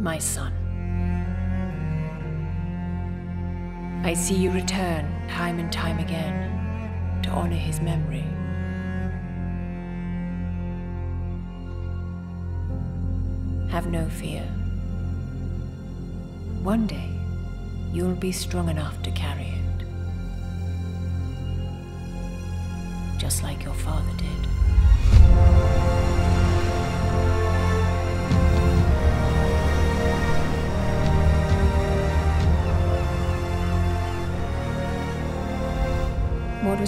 My son. I see you return time and time again to honor his memory. Have no fear. One day, you'll be strong enough to carry it. Just like your father did.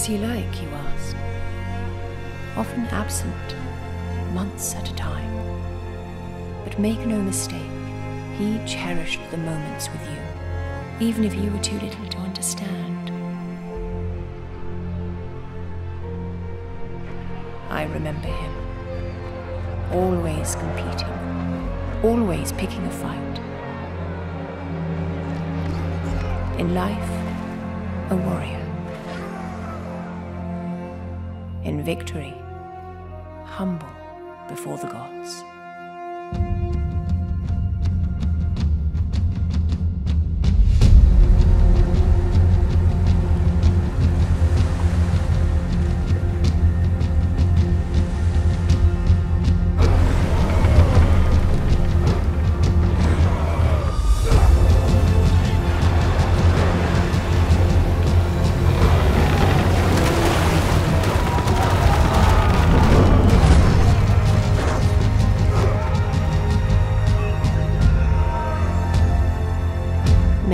Was he like, you ask? Often absent, months at a time. But make no mistake, he cherished the moments with you, even if you were too little to understand. I remember him. Always competing, always picking a fight. In life, a warrior. In victory, humble before the gods.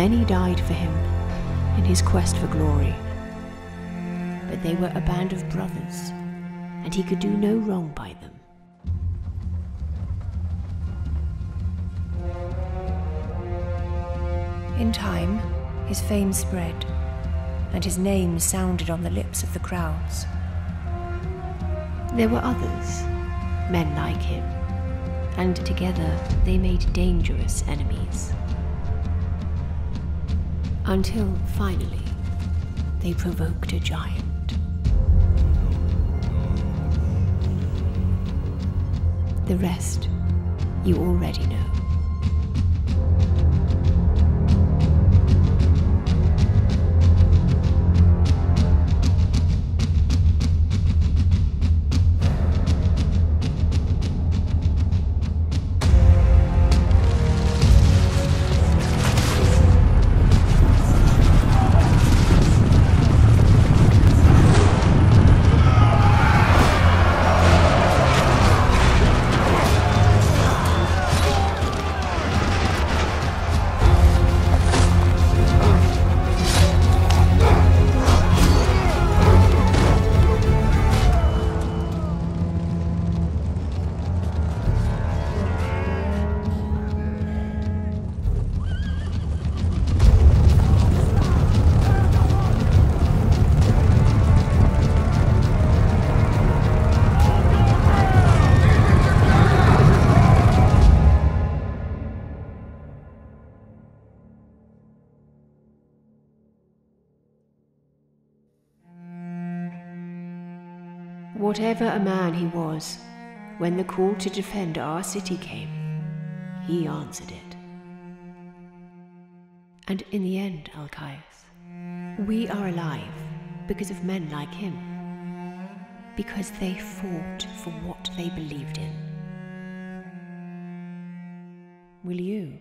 Many died for him in his quest for glory. But they were a band of brothers, and he could do no wrong by them. In time, his fame spread, and his name sounded on the lips of the crowds. There were others, men like him, and together they made dangerous enemies. Until finally, they provoked a giant. The rest you already know. Whatever a man he was, when the call to defend our city came, he answered it. And in the end, Alcaius, we are alive because of men like him, because they fought for what they believed in. Will you?